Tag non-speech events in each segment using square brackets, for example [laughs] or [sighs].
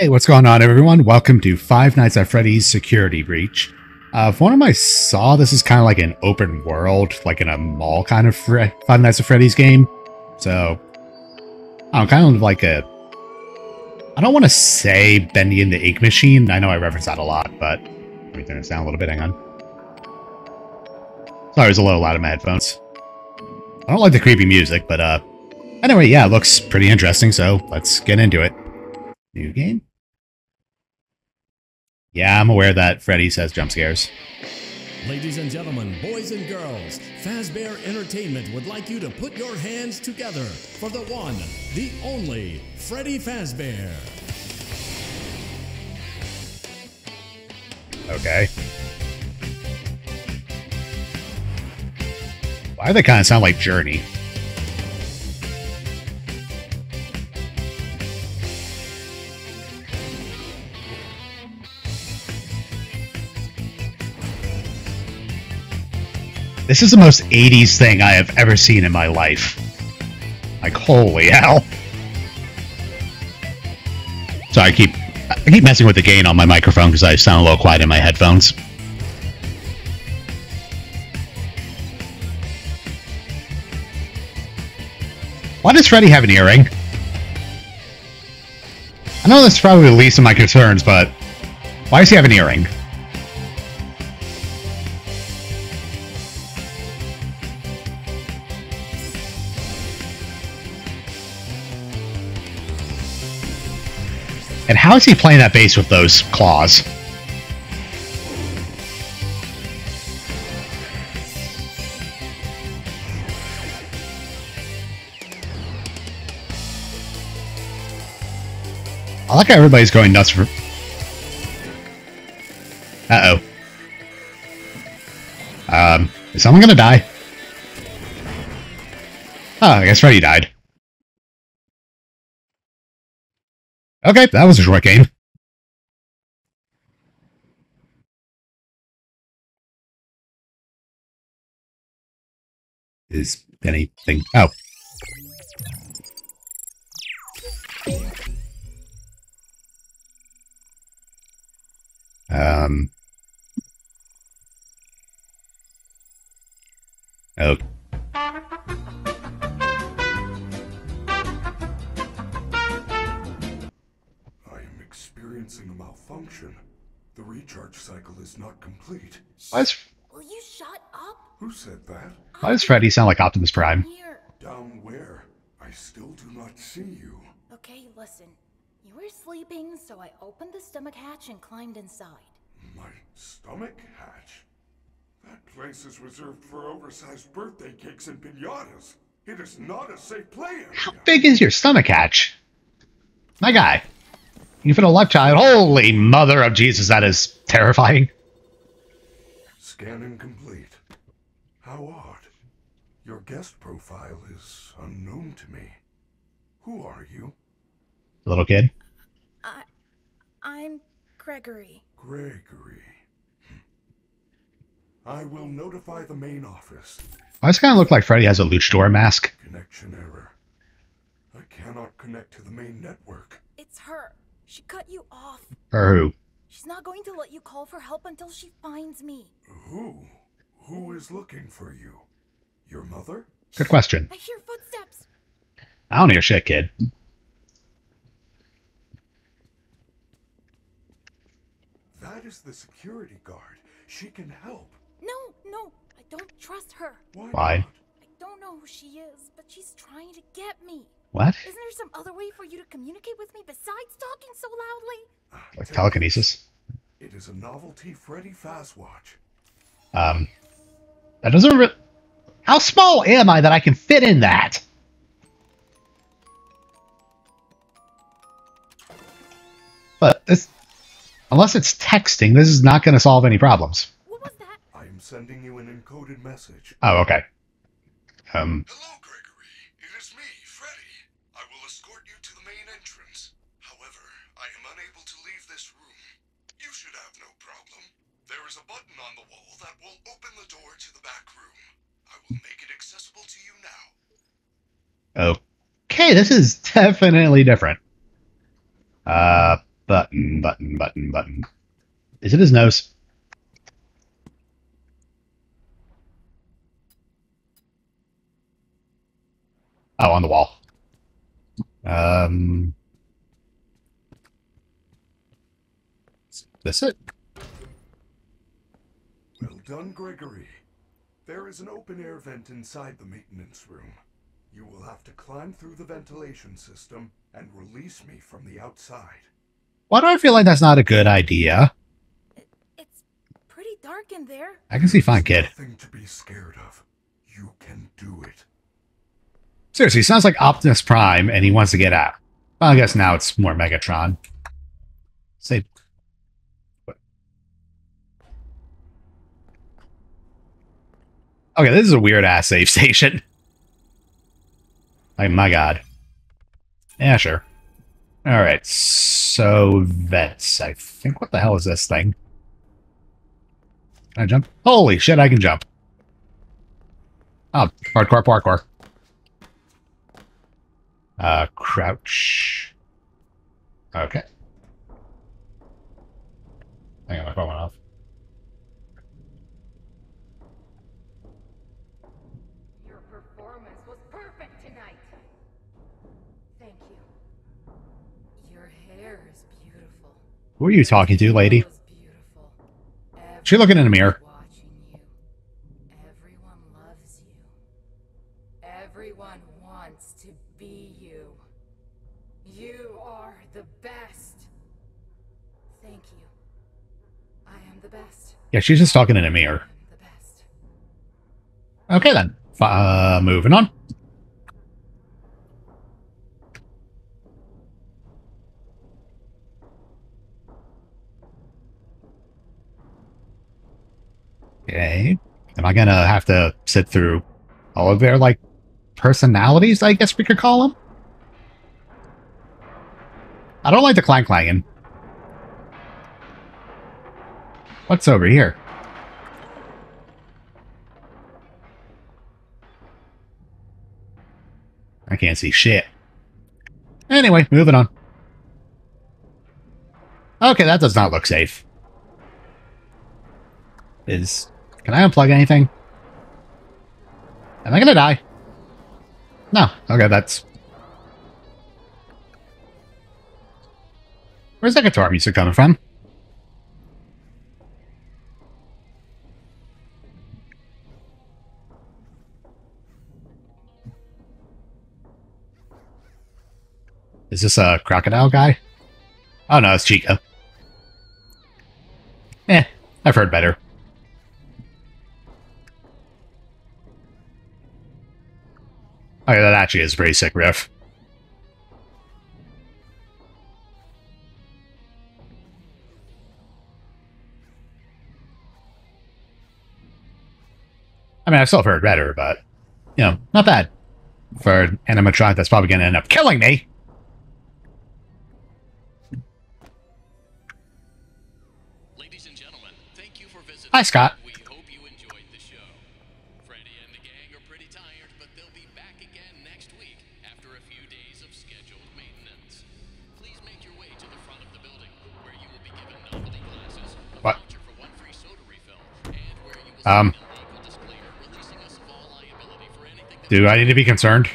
Hey, what's going on, everyone? Welcome to Five Nights at Freddy's Security Breach. Uh, from what I saw, this is kind of like an open world, like in a mall kind of Fre Five Nights at Freddy's game. So, I don't kind of like a... I don't want to say Bendy and the Ink Machine. I know I reference that a lot, but... Let me turn this down a little bit, hang on. Sorry, it was a little loud in my headphones. I don't like the creepy music, but, uh... Anyway, yeah, it looks pretty interesting, so let's get into it. New game? Yeah, I'm aware that Freddy says jump scares. Ladies and gentlemen, boys and girls, Fazbear Entertainment would like you to put your hands together for the one, the only Freddy Fazbear. Okay. Why do they kind of sound like Journey? This is the most 80s thing I have ever seen in my life. Like, holy hell. So I keep I keep messing with the gain on my microphone because I sound a little quiet in my headphones. Why does Freddy have an earring? I know that's probably the least of my concerns, but why does he have an earring? And how is he playing that bass with those claws? I like how everybody's going nuts for... Uh-oh. Um, is someone gonna die? Oh, I guess Freddy died. Okay, that was a short game. Is anything... Oh. Um... Oh. Experiencing a malfunction. The recharge cycle is not complete. Why does, Will you shut up? Who said that? why does Freddy sound like Optimus Prime? Here. Down where? I still do not see you. Okay, listen. You were sleeping, so I opened the stomach hatch and climbed inside. My stomach hatch? That place is reserved for oversized birthday cakes and pinatas. It is not a safe play area. How big is your stomach hatch? My guy. You fit a left child. Holy mother of Jesus, that is terrifying. Scanning complete. How odd. Your guest profile is unknown to me. Who are you? Little kid. I. I'm Gregory. Gregory. I will notify the main office. Why does it kind of look like Freddy has a luchador mask? Connection error. I cannot connect to the main network. It's her. She cut you off. Or who? She's not going to let you call for help until she finds me. Who? Who is looking for you? Your mother? Good question. I hear footsteps. I don't hear shit, kid. That is the security guard. She can help. No, no, I don't trust her. Why? Why? I don't know who she is, but she's trying to get me. What? Isn't there some other way for you to communicate with me besides talking so loudly? Ah, Like telekinesis? It is a novelty Freddy Fazwatch. Um, that doesn't re- How small am I that I can fit in that? But this, unless it's texting, this is not going to solve any problems. What was that? I am sending you an encoded message. Oh, okay. Um, Hello, Gregory. It is me, Freddy. I will escort you to the main entrance. However, I am unable to leave this room. You should have no problem. There is a button on the wall that will open the door to the back room. I will make it accessible to you now. okay, this is definitely different. Uh, Button, button, button, button. Is it his nose? Oh, on the wall. Um, is this it? Well done, Gregory. There is an open air vent inside the maintenance room. You will have to climb through the ventilation system and release me from the outside. Why do I feel like that's not a good idea? It's pretty dark in there. I can see fine, kid. Nothing to be scared of. You can do it. Seriously, sounds like Optimus Prime, and he wants to get out. Well, I guess now it's more Megatron. Say, okay, this is a weird ass save [laughs] station. Like, my god. Yeah, sure. All right, so vets. I think. What the hell is this thing? Can I jump? Holy shit! I can jump. Oh, hardcore parkour. Uh, crouch. Okay. Hang on, my phone went off. Who are you talking to, lady? She looking in the mirror. Watching you. Everyone loves you. Everyone wants to be you. You are the best. Thank you. I am the best. Yeah, she's just talking in a mirror. I am the best. Okay then. Uh, moving on. Okay. Am I gonna have to sit through all of their, like, personalities, I guess we could call them? I don't like the clang clanging. What's over here? I can't see shit. Anyway, moving on. Okay, that does not look safe. Is... Can I unplug anything? Am I gonna die? No. Okay, that's... Where's that guitar music coming from? Is this a crocodile guy? Oh no, it's Chica. Eh, I've heard better. Actually is a pretty sick riff. I mean, I've still heard better, but, you know, not bad. For an animatronic that's probably going to end up killing me. Ladies and gentlemen, thank you for visiting. Hi, Scott. That Do I need to be concerned?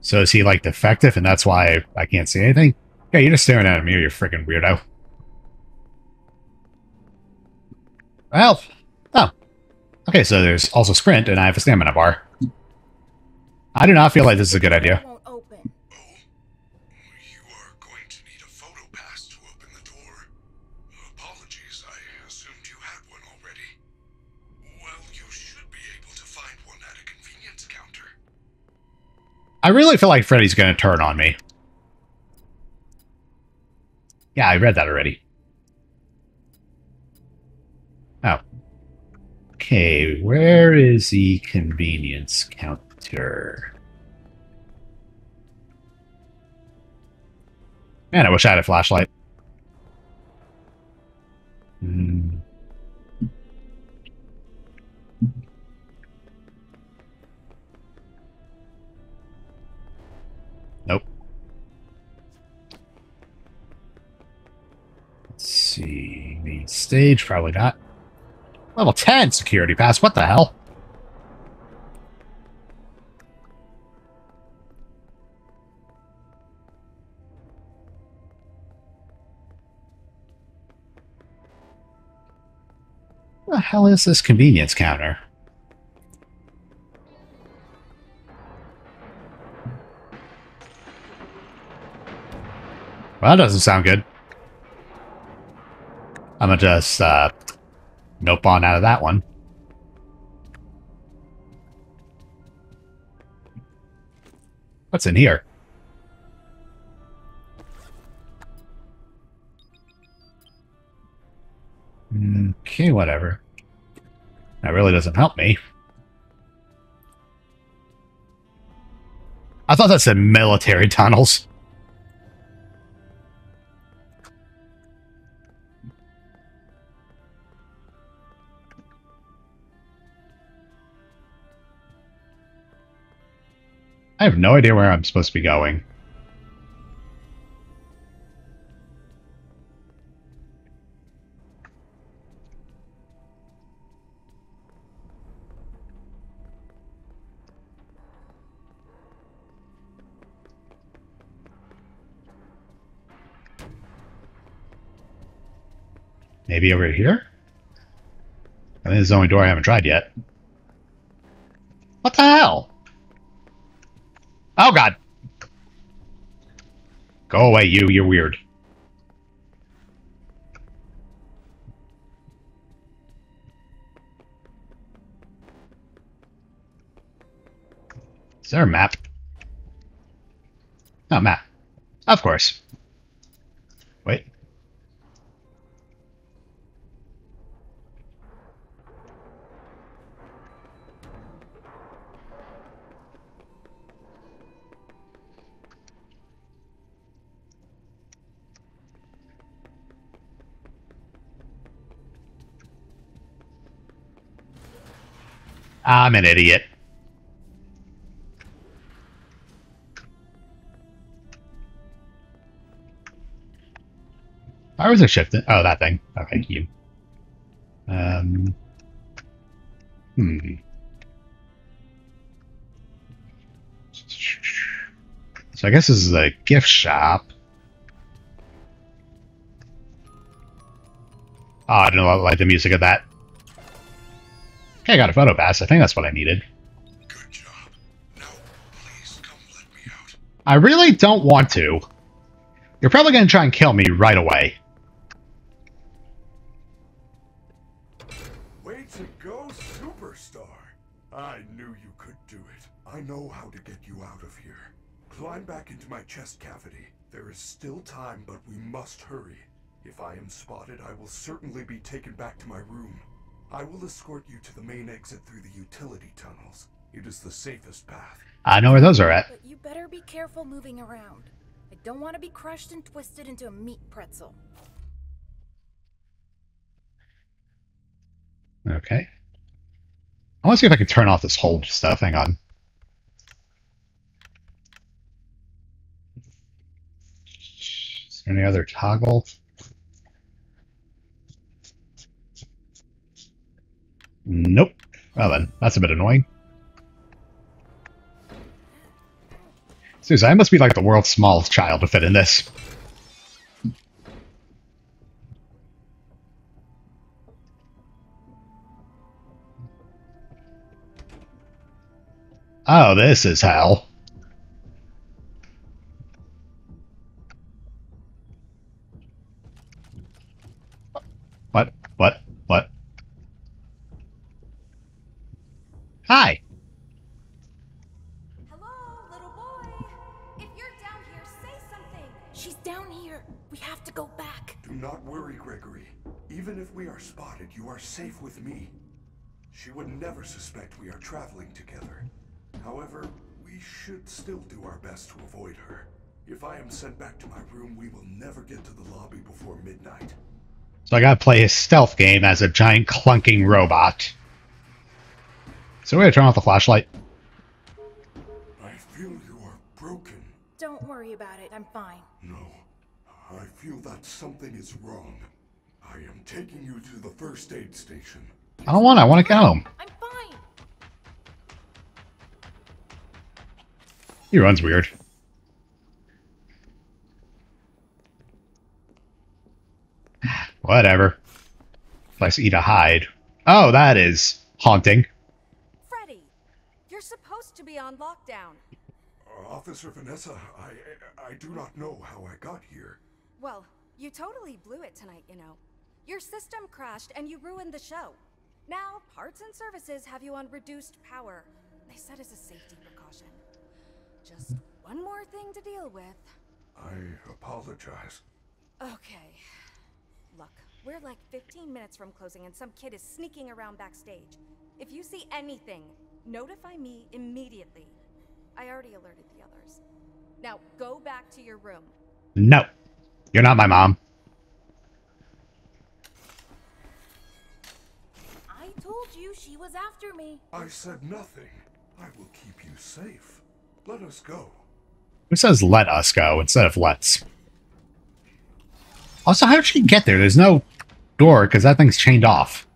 So is he like defective and that's why I can't see anything? Yeah, you're just staring at me, you freaking weirdo. Well, oh. Okay, so there's also sprint and I have a stamina bar. I do not feel like this is a good idea. I really feel like Freddy's gonna turn on me. Yeah, I read that already. Oh. Okay, where is the convenience counter? Man, I wish I had a flashlight. Hmm. Main stage, probably not. Level 10 security pass, what the hell? What the hell is this convenience counter? Well, that doesn't sound good. I'm gonna just, uh, nope on out of that one. What's in here? Okay, whatever. That really doesn't help me. I thought that said military tunnels. I have no idea where I'm supposed to be going. Maybe over here? I think this is the only door I haven't tried yet. What the hell? Oh god! Go away, you. You're weird. Is there a map? Oh, map. Of course. I'm an idiot. Why was it shifting? Oh, that thing. Okay, you. Um. Hmm. So I guess this is a gift shop. Oh, I don't know, like the music of that. Okay, I got a photo pass. I think that's what I needed. Good job. Now, please come let me out. I really don't want to. You're probably going to try and kill me right away. Way to go, superstar! I knew you could do it. I know how to get you out of here. Climb back into my chest cavity. There is still time, but we must hurry. If I am spotted, I will certainly be taken back to my room. I will escort you to the main exit through the utility tunnels. It is the safest path. I know where those are at. But you better be careful moving around. I don't want to be crushed and twisted into a meat pretzel. Okay. I want to see if I can turn off this whole stuff. Hang on. Is there any other toggle? Nope. Well then, that's a bit annoying. Seriously, I must be like the world's smallest child to fit in this. Oh, this is hell. What? What? Are safe with me. She would never suspect we are traveling together. However, we should still do our best to avoid her. If I am sent back to my room, we will never get to the lobby before midnight. So I gotta play his stealth game as a giant clunking robot. So we gotta turn off the flashlight. I feel you are broken. Don't worry about it. I'm fine. No, I feel that something is wrong. I am taking you to the first aid station. I don't want. I want to go home. I'm fine. He runs weird. [sighs] Whatever. Let's eat a hide. Oh, that is haunting. Freddy, you're supposed to be on lockdown. Uh, Officer Vanessa, I I do not know how I got here. Well, you totally blew it tonight, you know. Your system crashed and you ruined the show. Now, parts and services have you on reduced power. They said as a safety precaution. Just one more thing to deal with. I apologize. Okay. Look, we're like 15 minutes from closing and some kid is sneaking around backstage. If you see anything, notify me immediately. I already alerted the others. Now, go back to your room. No. You're not my mom. She was after me. I said nothing. I will keep you safe. Let us go. Who says let us go instead of let's? Also, how did she get there? There's no door because that thing's chained off.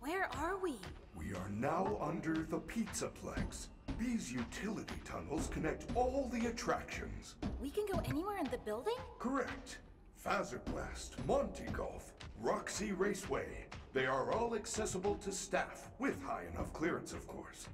Where are we? We are now under the Pizzaplex. These utility tunnels connect all the attractions. We can go anywhere in the building? Correct. Fazerblast, Monty Golf, Roxy Raceway. They are all accessible to staff, with high enough clearance, of course.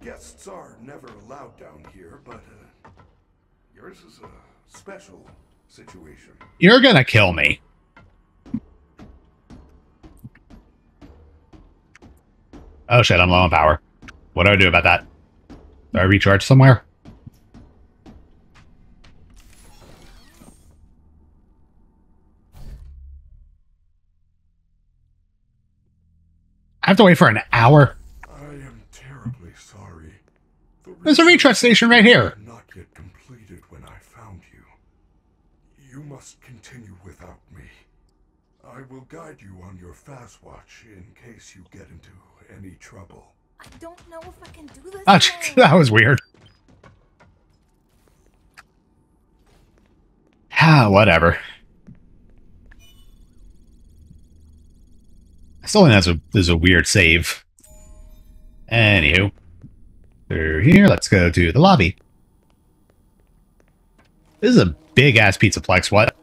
Guests are never allowed down here, but uh, yours is a special situation. You're gonna kill me. Oh shit, I'm low on power. What do I do about that? Do I recharge somewhere? Have to wait for an hour. I am terribly sorry. The There's a recharge station right here. not yet completed when I found you. You must continue without me. I will guide you on your Fazwatch in case you get into any trouble. I don't know if I can do this. Oh, [laughs] that was weird. Ah, whatever. I still think that's a there's a weird save. Anywho, through here, let's go to the lobby. This is a big ass pizza plex. What?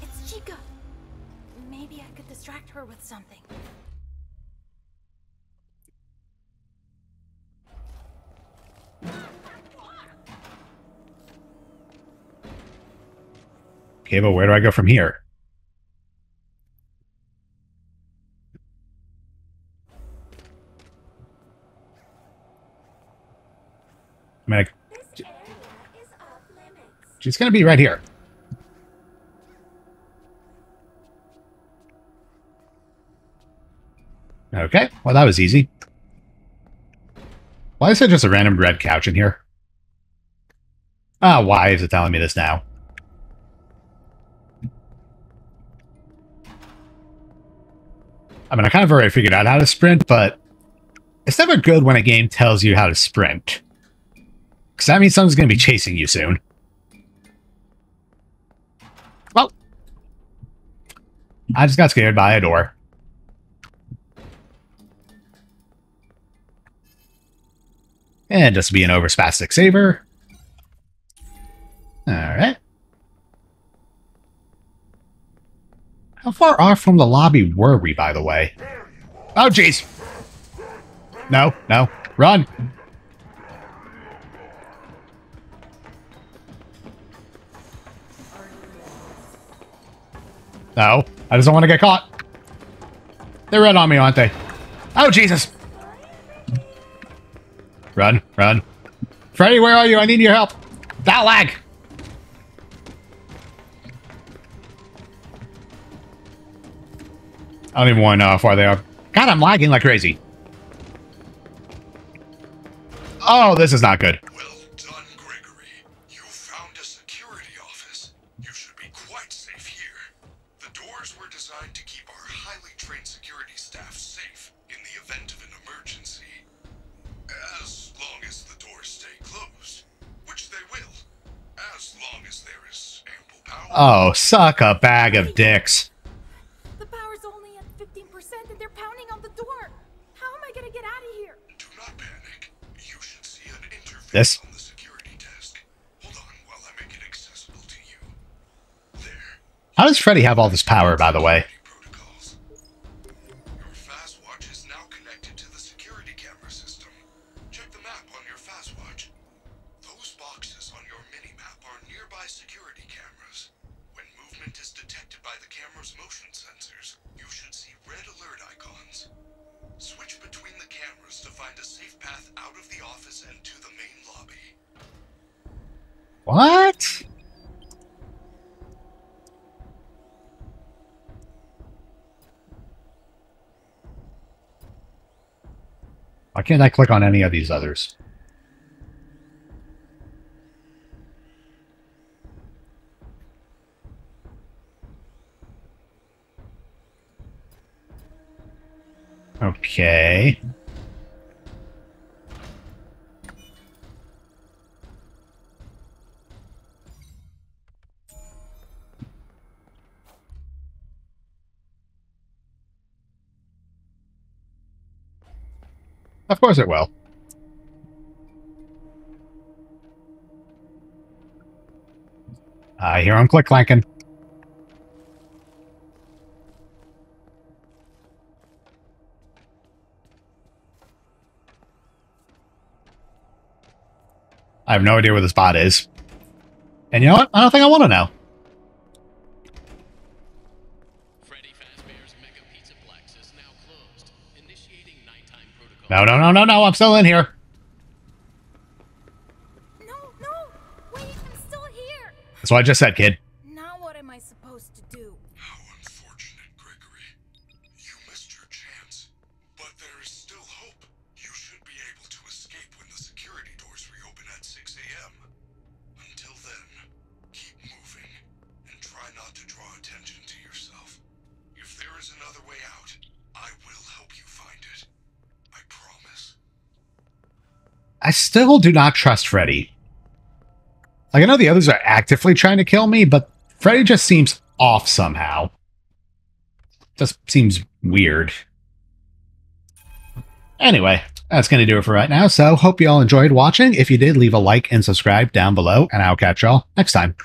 It's Chica. Maybe I could distract her with something. Okay, but where do I go from here? She's gonna be right here. Okay, well that was easy. Why is there just a random red couch in here? Ah, why is it telling me this now? I mean, I kind of already figured out how to sprint, but it's never good when a game tells you how to sprint. Because that means someone's going to be chasing you soon. Well, I just got scared by a door. And just be an overspastic saver. Alright. How far off from the lobby were we, by the way? Oh, jeez. No, no. Run. No, I just don't want to get caught. They're red on me, aren't they? Oh, Jesus. Run, run. Freddy, where are you? I need your help. That lag. I don't even want to know how far they are. God, I'm lagging like crazy. Oh, this is not good. Oh, suck a bag of dicks. The power's only at 15% and they're pounding on the door. How am I gonna get out of here? Do not panic. You should see an interface This? on the security desk. Hold on while I make it accessible to you. There. How does Freddy have all this power, by the way? A safe path out of the office and to the main lobby. What? Why can't I click on any of these others? Okay. Of course it will. Ah, I hear him click clanking. I have no idea where the spot is. And you know what? I don't think I want to know. No, no, no, no, no. I'm still in here. No, no! Wait, I'm still here! That's what I just said, kid. Now what am I supposed to do? Still do not trust Freddy. Like, I know the others are actively trying to kill me, but Freddy just seems off somehow. Just seems weird. Anyway, that's going to do it for right now. So, hope you all enjoyed watching. If you did, leave a like and subscribe down below, and I'll catch y'all next time.